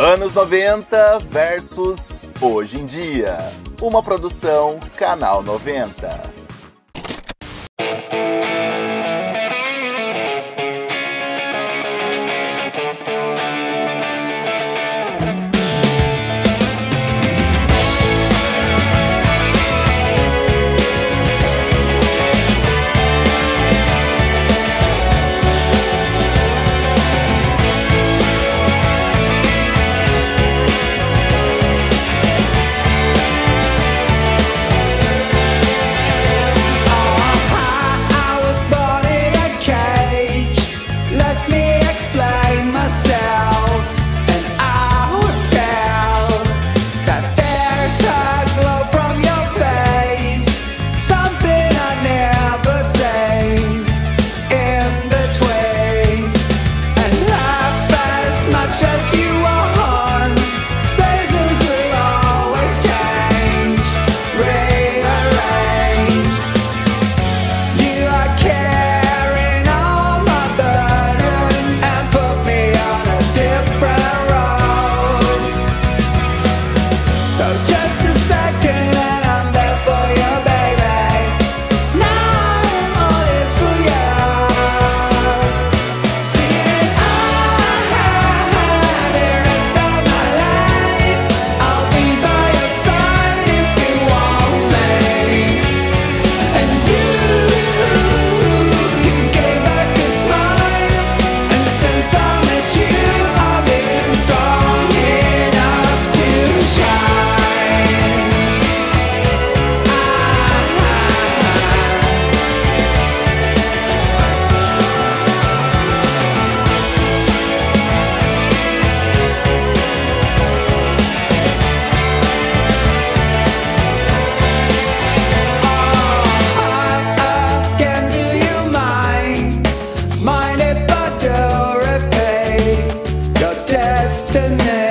Anos 90 versus Hoje em Dia. Uma produção Canal 90. second. E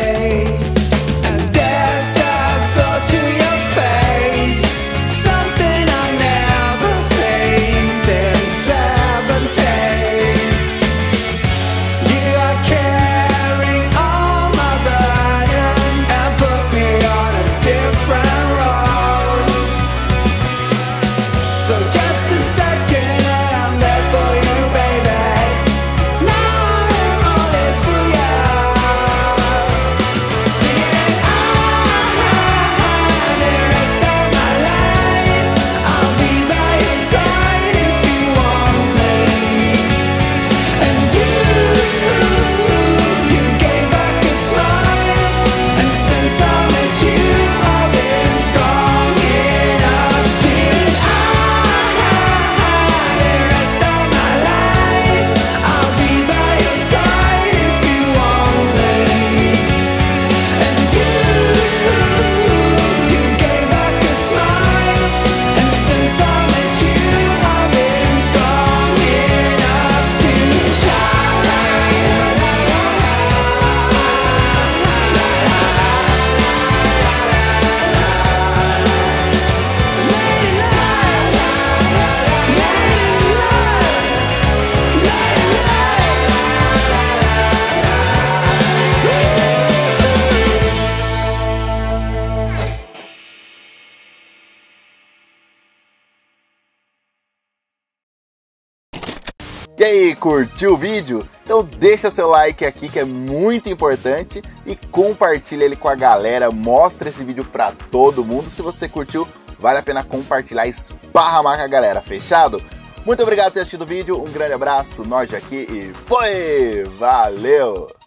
aí, curtiu o vídeo? Então deixa seu like aqui que é muito importante e compartilha ele com a galera, mostra esse vídeo para todo mundo. Se você curtiu, vale a pena compartilhar, esparramar com a galera, fechado? Muito obrigado por ter assistido o vídeo, um grande abraço, nós aqui e foi! Valeu!